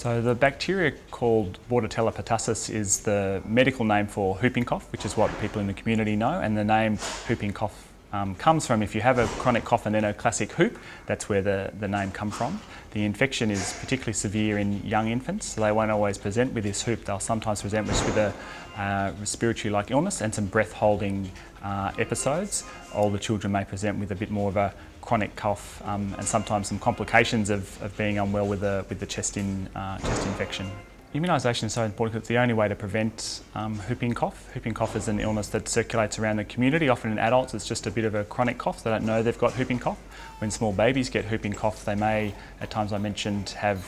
So the bacteria called Bordetella pertussis is the medical name for whooping cough, which is what people in the community know, and the name whooping cough um, comes from if you have a chronic cough and then a classic whoop, that's where the, the name come from. The infection is particularly severe in young infants, so they won't always present with this whoop. They'll sometimes present with a uh, respiratory-like illness and some breath-holding uh, episodes. Older children may present with a bit more of a chronic cough um, and sometimes some complications of, of being unwell with the, with the chest, in, uh, chest infection. Immunisation is so important because it's the only way to prevent um, whooping cough. Whooping cough is an illness that circulates around the community. Often in adults it's just a bit of a chronic cough. They don't know they've got whooping cough. When small babies get whooping cough they may, at times I mentioned, have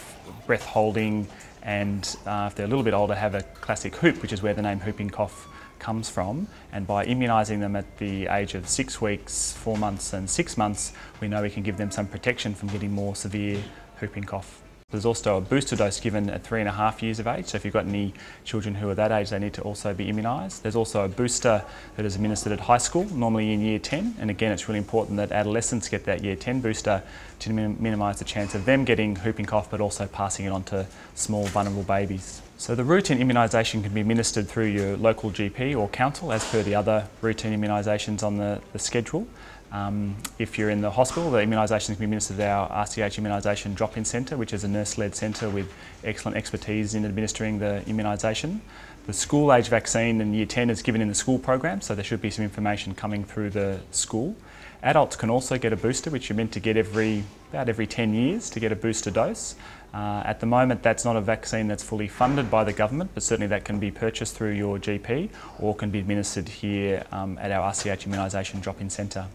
breath holding and uh, if they're a little bit older have a classic whoop, which is where the name whooping cough comes from. And by immunising them at the age of six weeks, four months and six months, we know we can give them some protection from getting more severe whooping cough. There's also a booster dose given at three and a half years of age, so if you've got any children who are that age, they need to also be immunised. There's also a booster that is administered at high school, normally in year 10, and again it's really important that adolescents get that year 10 booster to minimise the chance of them getting whooping cough but also passing it on to small vulnerable babies. So the routine immunisation can be administered through your local GP or council as per the other routine immunisations on the, the schedule. Um, if you're in the hospital, the immunisations can be administered at our RCH Immunisation Drop-In Centre, which is a nurse-led centre with excellent expertise in administering the immunisation. The school-age vaccine in Year 10 is given in the school program, so there should be some information coming through the school. Adults can also get a booster, which you're meant to get every about every 10 years to get a booster dose. Uh, at the moment, that's not a vaccine that's fully funded by the government, but certainly that can be purchased through your GP or can be administered here um, at our RCH Immunisation Drop-In Centre.